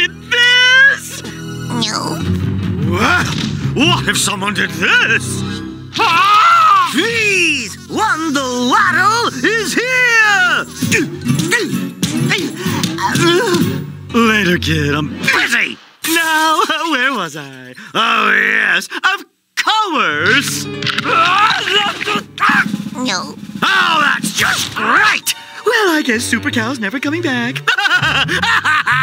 did this? No. Well, what if someone did this? Ah! one. The Wattle is here! Later, kid. I'm busy. Now, where was I? Oh, yes, of course. No. Oh, that's just right. Well, I guess Super Cow's never coming back.